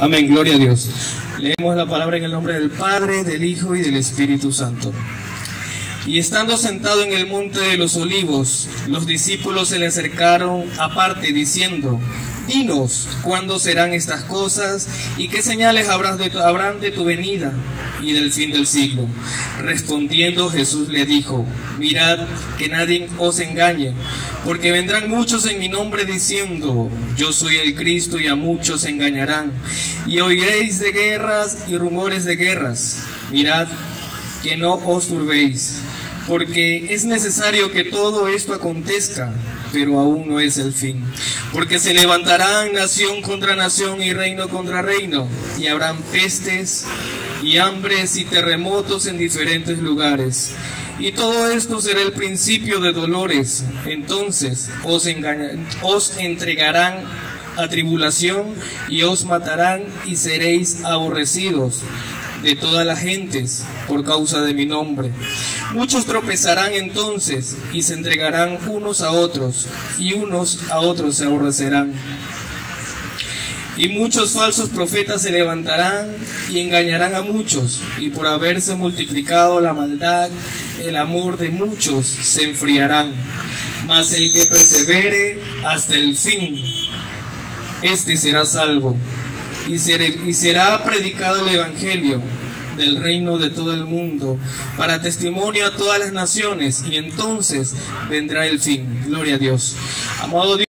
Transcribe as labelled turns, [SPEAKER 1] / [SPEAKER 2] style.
[SPEAKER 1] Amén, gloria a Dios. Leemos la palabra en el nombre del Padre, del Hijo y del Espíritu Santo. Y estando sentado en el monte de los olivos, los discípulos se le acercaron aparte diciendo, Dinos, ¿cuándo serán estas cosas? ¿Y qué señales habrán de, tu, de tu venida y del fin del siglo? Respondiendo Jesús le dijo, Mirad que nadie os engañe, porque vendrán muchos en mi nombre diciendo, Yo soy el Cristo y a muchos engañarán. Y oiréis de guerras y rumores de guerras. Mirad que no os turbéis porque es necesario que todo esto acontezca, pero aún no es el fin. Porque se levantarán nación contra nación y reino contra reino, y habrán pestes y hambres y terremotos en diferentes lugares. Y todo esto será el principio de dolores. Entonces os, os entregarán a tribulación y os matarán y seréis aborrecidos de todas las gentes por causa de mi nombre. Muchos tropezarán entonces y se entregarán unos a otros y unos a otros se aborrecerán. Y muchos falsos profetas se levantarán y engañarán a muchos, y por haberse multiplicado la maldad, el amor de muchos se enfriarán. Mas el que persevere hasta el fin, este será salvo y, será predicado el Evangelio del reino de todo el mundo para testimonio a todas las naciones y entonces vendrá el fin. Gloria a Dios. Amado Dios.